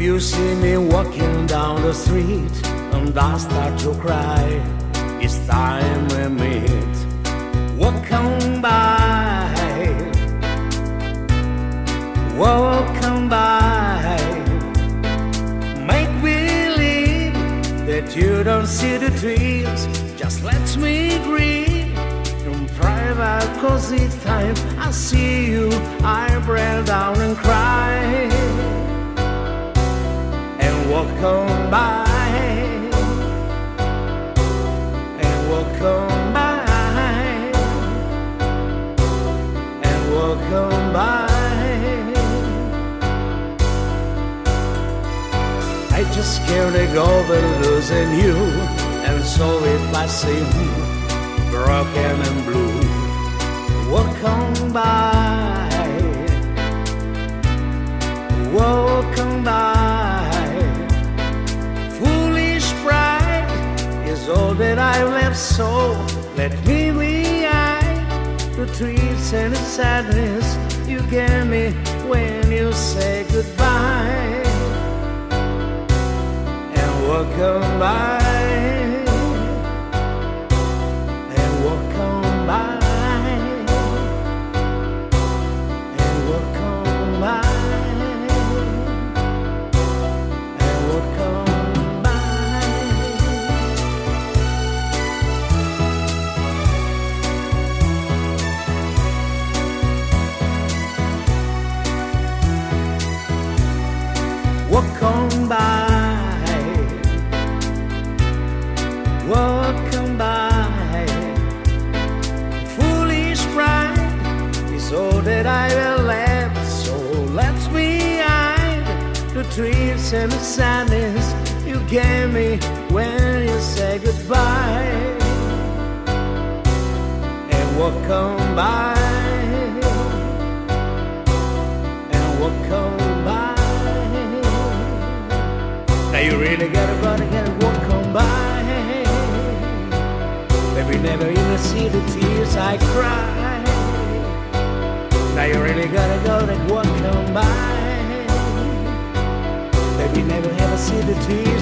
If you see me walking down the street and I start to cry, it's time we meet. Welcome by, welcome by. Make believe that you don't see the trees. Just let me grieve in private, cause each time I see you, I break down and cry. And welcome by, and welcome by, and welcome by. I just can't go over losing you, and so if I seem broken and blue, welcome by, welcome by. So let me behind the trees and the sadness you gave me when you say goodbye. And welcome by Welcome by, welcome by. Foolish pride is all that I will left. So let me hide the trees and the sadness you gave me when you say goodbye. And welcome by, and welcome by. Now you really gotta gotta gotta walk on by. Maybe never even see the tears I cry. Now you really gotta go and walk on by. Maybe never ever see the tears.